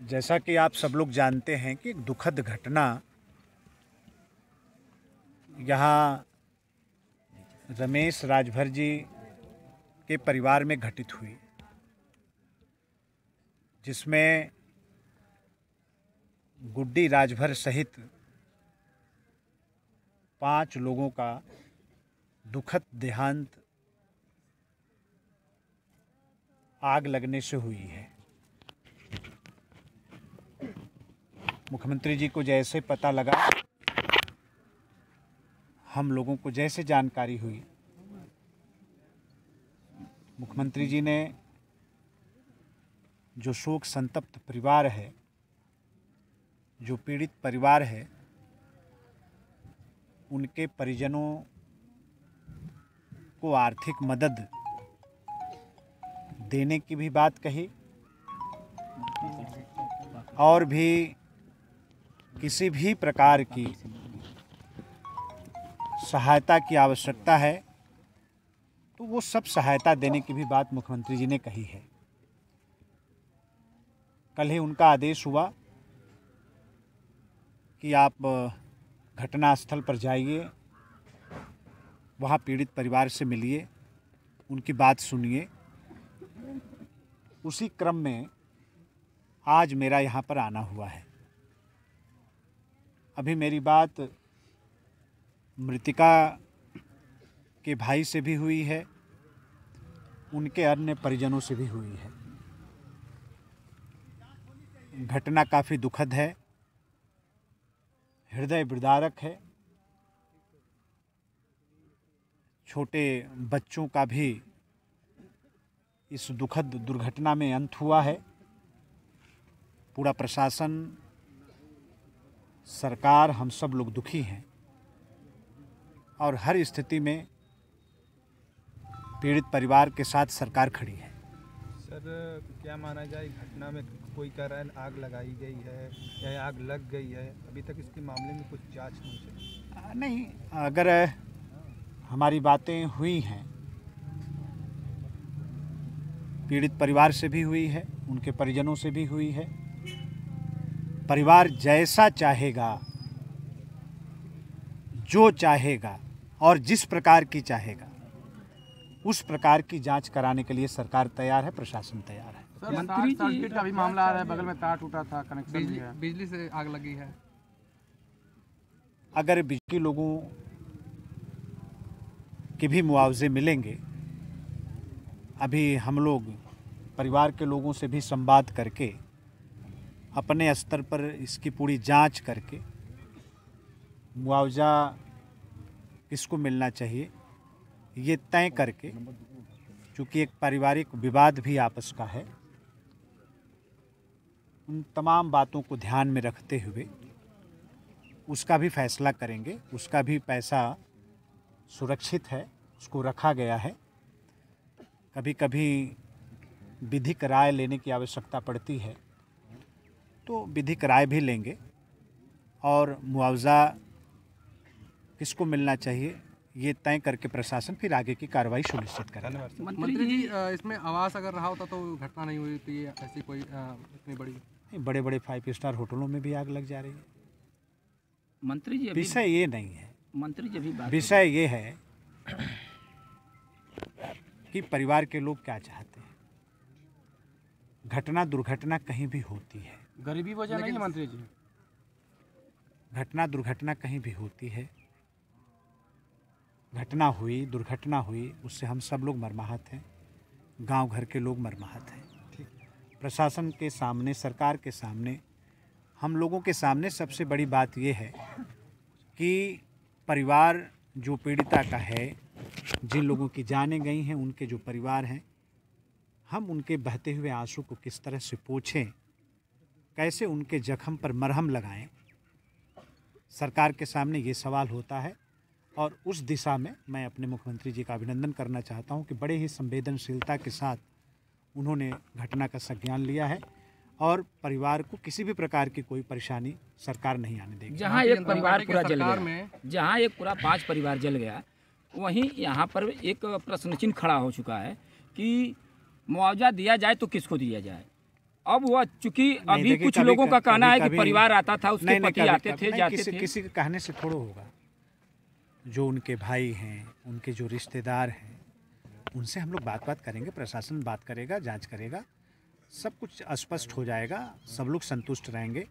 जैसा कि आप सब लोग जानते हैं कि एक दुखद घटना यहाँ रमेश राजभर जी के परिवार में घटित हुई, जिसमें गुड्डी राजभर सहित पाँच लोगों का दुखद देहांत आग लगने से हुई है। मुख्यमंत्री जी को जैसे पता लगा, हम लोगों को जैसे जानकारी हुई। मुख्यमंत्री जी ने जो शोक संतप्त परिवार है, जो पीड़ित परिवार है, उनके परिजनों को आर्थिक मदद देने की भी बात कही और भी किसी भी प्रकार की सहायता की आवश्यकता है तो वो सब सहायता देने की भी बात मुख्यमंत्री जी ने कही है। कल ही उनका आदेश हुआ कि आप घटनास्थल पर जाइए, वहाँ पीड़ित परिवार से मिलिए, उनकी बात सुनिए। उसी क्रम में आज मेरा यहाँ पर आना हुआ है। अभी मेरी बात मृतिका के भाई से भी हुई है, उनके अन्य परिजनों से भी हुई है। घटना काफ़ी दुखद है, हृदय विदारक है। छोटे बच्चों का भी इस दुखद दुर्घटना में अंत हुआ है। पूरा प्रशासन सरकार हम सब लोग दुखी हैं। और हर स्थिति में पीड़ित परिवार के साथ सरकार खड़ी है। सर क्या माना जाए घटना में कोई कह रहा है आग लगाई गई है या आग लग गई है? अभी तक इसके मामले में कुछ जाँच नहीं चली नहीं अगर हमारी बातें हुई हैं पीड़ित परिवार से भी हुई है उनके परिजनों से भी हुई है परिवार जैसा चाहेगा जो चाहेगा और जिस प्रकार की चाहेगा उस प्रकार की जाँच कराने के लिए सरकार तैयार है प्रशासन तैयार है। सर मंत्री सर्किट का भी मामला आ रहा है बगल में तार टूटा था कनेक्शन बिजली बिजली से आग लगी है। अगर बिजली लोगों के भी मुआवजे मिलेंगे अभी हम लोग परिवार के लोगों से भी संवाद करके अपने स्तर पर इसकी पूरी जाँच करके मुआवजा किसको मिलना चाहिए। ये तय करके, चूँकि एक पारिवारिक विवाद भी आपस का है, उन तमाम बातों को ध्यान में रखते हुए उसका भी फैसला करेंगे। उसका भी पैसा सुरक्षित है, उसको रखा गया है। कभी कभी विधिक राय लेने की आवश्यकता पड़ती है। तो विधिक राय भी लेंगे और मुआवजा किसको मिलना चाहिए ये तय करके प्रशासन फिर आगे की कार्रवाई सुनिश्चित करेगा। मंत्री जी इसमें आवास अगर रहा होता तो घटना नहीं हुई थी ऐसी कोई इतनी बड़ी? नहीं, बड़े बड़े फाइव स्टार होटलों में भी आग लग जा रही है। मंत्री जी विषय ये नहीं है। मंत्री जी अभी विषय ये है कि परिवार के लोग क्या चाहते हैं। घटना दुर्घटना कहीं भी होती है गरीबी वजह नहीं है मंत्री जी। घटना दुर्घटना कहीं भी होती है घटना हुई दुर्घटना हुई उससे हम सब लोग मरमाहत हैं गाँव घर के लोग मरमाहत हैं। प्रशासन के सामने सरकार के सामने हम लोगों के सामने सबसे बड़ी बात यह है कि परिवार जो पीड़िता का है जिन लोगों की जानें गई हैं उनके जो परिवार हैं हम उनके बहते हुए आँसू को किस तरह से पोछें कैसे उनके जख्म पर मरहम लगाएँ? सरकार के सामने ये सवाल होता है और उस दिशा में मैं अपने मुख्यमंत्री जी का अभिनंदन करना चाहता हूँ कि बड़े ही संवेदनशीलता के साथ उन्होंने घटना का संज्ञान लिया है और परिवार को किसी भी प्रकार की कोई परेशानी सरकार नहीं आने देगी। जहाँ एक परिवार पूरा जल गया में जहाँ एक पूरा पाँच परिवार जल गया वहीं यहाँ पर एक प्रश्न चिन्ह खड़ा हो चुका है कि मुआवजा दिया जाए तो किसको दिया जाए? अब वह चूँकि अभी कुछ लोगों का कहना है कि परिवार आता था उसके पति आते थे जाते किसी, थे। किसी के कहने से थोड़ा होगा। जो उनके भाई हैं उनके जो रिश्तेदार हैं उनसे हम लोग बात बात करेंगे प्रशासन बात करेगा जाँच करेगा सब कुछ स्पष्ट हो जाएगा सब लोग संतुष्ट रहेंगे।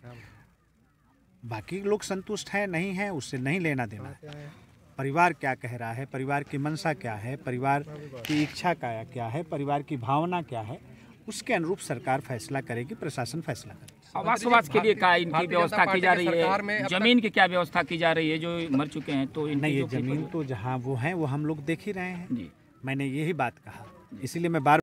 बाकी लोग संतुष्ट हैं नहीं हैं उससे नहीं लेना देना। है परिवार क्या कह रहा है? परिवार की मंशा क्या है? परिवार की इच्छा क्या क्या है? परिवार की भावना क्या है? उसके अनुरूप सरकार फैसला करेगी प्रशासन फैसला करेगा आवास आवास के लिए क्या इनकी व्यवस्था की जा रही है? ज़मीन की क्या व्यवस्था की जा रही है जो मर चुके हैं तो नहीं ये ज़मीन तो जहाँ वो हैं वो हम लोग देख ही रहे हैं। मैंने यही बात कहा। इसीलिए मैं बार